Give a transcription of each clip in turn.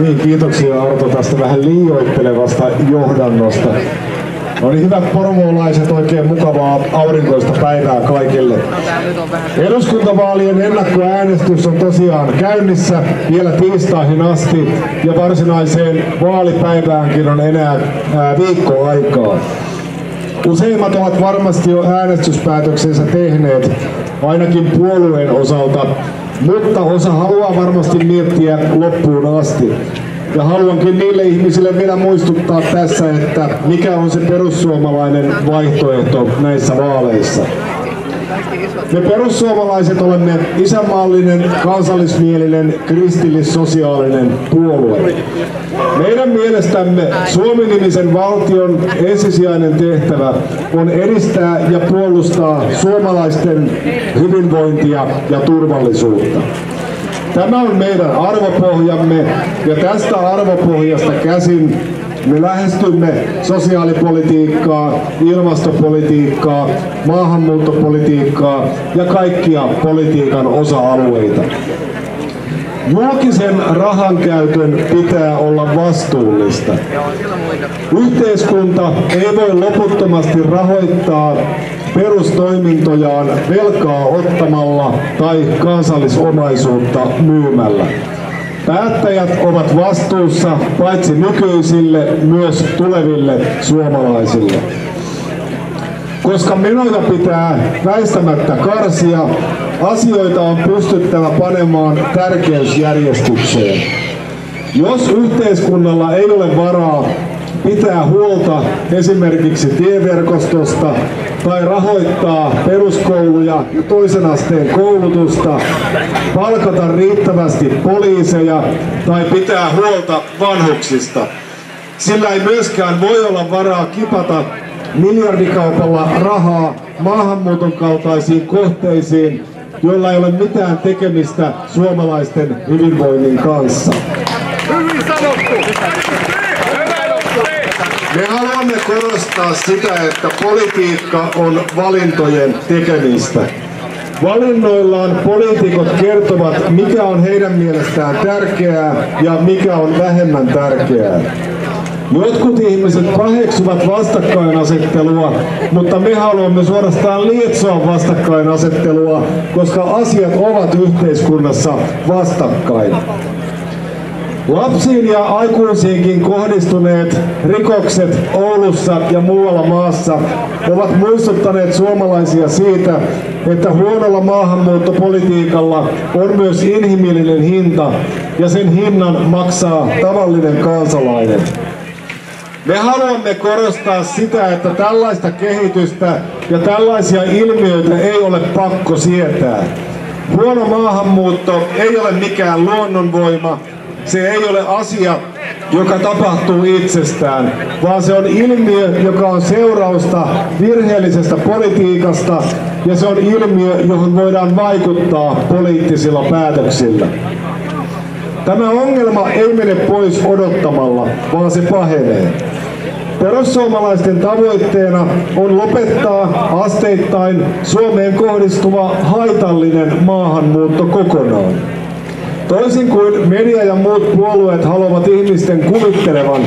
Niin, kiitoksia Arto tästä vähän liioittelevasta johdannosta. No niin, hyvät porvoolaiset, oikein mukavaa aurinkoista päivää kaikille. Eduskuntavaalien ennakkoäänestys on tosiaan käynnissä vielä tiistaihin asti ja varsinaiseen vaalipäiväänkin on enää ää, viikko aikaa. Useimmat ovat varmasti jo äänestyspäätöksensä tehneet, ainakin puolueen osalta, mutta osa haluaa varmasti miettiä loppuun asti. Ja haluankin niille ihmisille vielä muistuttaa tässä, että mikä on se perussuomalainen vaihtoehto näissä vaaleissa. Me perussuomalaiset olemme isänmaallinen, kansallismielinen, kristillissosiaalinen puolue. Meidän mielestämme Suomi-nimisen valtion ensisijainen tehtävä on edistää ja puolustaa suomalaisten hyvinvointia ja turvallisuutta. Tämä on meidän arvopohjamme ja tästä arvopohjasta käsin me lähestymme sosiaalipolitiikkaa, ilmastopolitiikkaa, maahanmuuttopolitiikkaa ja kaikkia politiikan osa-alueita. Julkisen rahan käytön pitää olla vastuullista. Yhteiskunta ei voi loputtomasti rahoittaa perustoimintojaan velkaa ottamalla tai kansallisomaisuutta myymällä. Päättäjät ovat vastuussa paitsi nykyisille, myös tuleville suomalaisille. Koska menoja pitää väistämättä karsia, asioita on pystyttävä panemaan tärkeysjärjestykseen. Jos yhteiskunnalla ei ole varaa pitää huolta esimerkiksi tieverkostosta tai rahoittaa peruskouluja ja toisen asteen koulutusta, palkata riittävästi poliiseja tai pitää huolta vanhuksista. Sillä ei myöskään voi olla varaa kipata miljardikaupalla rahaa maahanmuuton kaltaisiin kohteisiin, joilla ei ole mitään tekemistä suomalaisten hyvinvoinnin kanssa. Hyvin sanottu! Me haluamme korostaa sitä, että politiikka on valintojen tekemistä. Valinnoillaan poliitikot kertovat, mikä on heidän mielestään tärkeää ja mikä on vähemmän tärkeää. Jotkut ihmiset paheksuvat vastakkainasettelua, mutta me haluamme suorastaan lietsoa vastakkainasettelua, koska asiat ovat yhteiskunnassa vastakkain. Lapsiin ja aikuisiinkin kohdistuneet rikokset Oulussa ja muualla maassa ovat muistuttaneet suomalaisia siitä, että huonolla maahanmuuttopolitiikalla on myös inhimillinen hinta ja sen hinnan maksaa tavallinen kansalainen. Me haluamme korostaa sitä, että tällaista kehitystä ja tällaisia ilmiöitä ei ole pakko sietää. Huono maahanmuutto ei ole mikään luonnonvoima, se ei ole asia, joka tapahtuu itsestään, vaan se on ilmiö, joka on seurausta virheellisestä politiikasta ja se on ilmiö, johon voidaan vaikuttaa poliittisilla päätöksillä. Tämä ongelma ei mene pois odottamalla, vaan se pahenee. Perussuomalaisten tavoitteena on lopettaa asteittain Suomeen kohdistuva haitallinen maahanmuutto kokonaan. Toisin kuin media ja muut puolueet haluavat ihmisten kuvittelevan,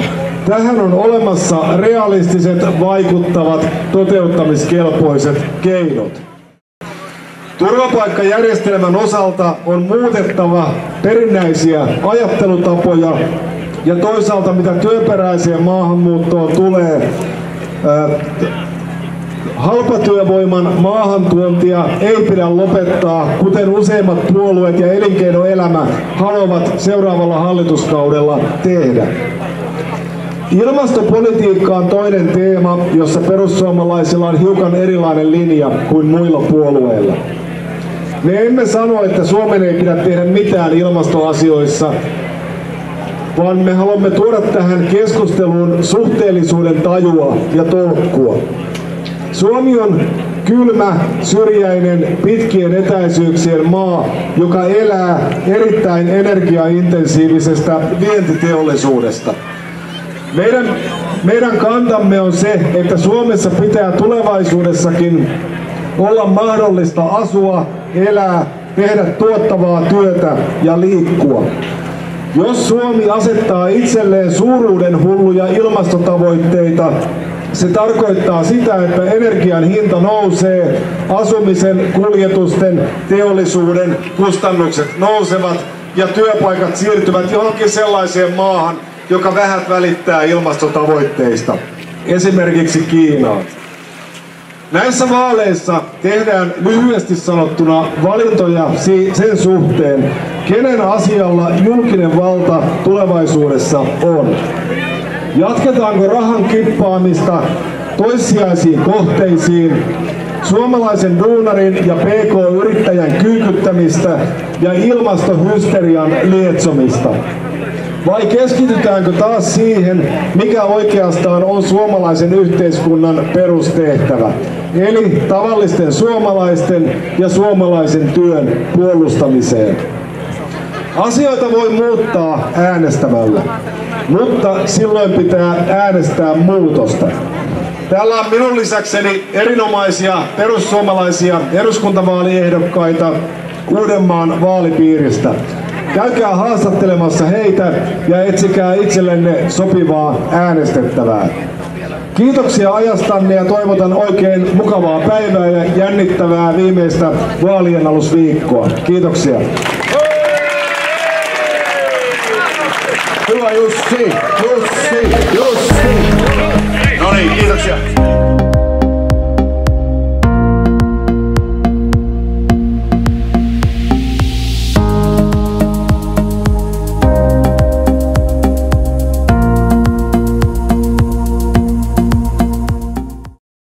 tähän on olemassa realistiset, vaikuttavat, toteuttamiskelpoiset keinot. Turvapaikkajärjestelmän osalta on muutettava perinnäisiä ajattelutapoja ja toisaalta mitä työperäiseen maahanmuuttoon tulee, Halpatyövoiman maahantuontia ei pidä lopettaa, kuten useimmat puolueet ja elinkeinoelämä haluavat seuraavalla hallituskaudella tehdä. Ilmastopolitiikka on toinen teema, jossa perussuomalaisilla on hiukan erilainen linja kuin muilla puolueilla. Me emme sano, että Suomen ei pidä tehdä mitään ilmastoasioissa, vaan me haluamme tuoda tähän keskusteluun suhteellisuuden tajua ja tolkkua. Suomi on kylmä, syrjäinen, pitkien etäisyyksien maa, joka elää erittäin energiaintensiivisestä vientiteollisuudesta. Meidän, meidän kantamme on se, että Suomessa pitää tulevaisuudessakin olla mahdollista asua, elää, tehdä tuottavaa työtä ja liikkua. Jos Suomi asettaa itselleen suuruuden hulluja ilmastotavoitteita, se tarkoittaa sitä, että energian hinta nousee, asumisen, kuljetusten, teollisuuden kustannukset nousevat ja työpaikat siirtyvät johonkin sellaiseen maahan, joka vähät välittää ilmastotavoitteista, esimerkiksi Kiinaan. Näissä vaaleissa tehdään lyhyesti sanottuna valintoja sen suhteen, kenen asialla julkinen valta tulevaisuudessa on. Jatketaanko rahan kippaamista toissijaisiin kohteisiin, suomalaisen duunarin ja PK-yrittäjän kyykyttämistä ja ilmastohysterian lietsomista? Vai keskitytäänkö taas siihen, mikä oikeastaan on suomalaisen yhteiskunnan perustehtävä, eli tavallisten suomalaisten ja suomalaisen työn puolustamiseen? Asioita voi muuttaa äänestämällä, mutta silloin pitää äänestää muutosta. Täällä on minun lisäkseni erinomaisia perussuomalaisia eduskuntavaaliehdokkaita Uudenmaan vaalipiiristä. Käykää haastattelemassa heitä ja etsikää itsellenne sopivaa äänestettävää. Kiitoksia ajastanne ja toivotan oikein mukavaa päivää ja jännittävää viimeistä vaalien alusviikkoa. Kiitoksia. Hyvä Jussi, Jussi, Jussi. No niin, kiitoksia.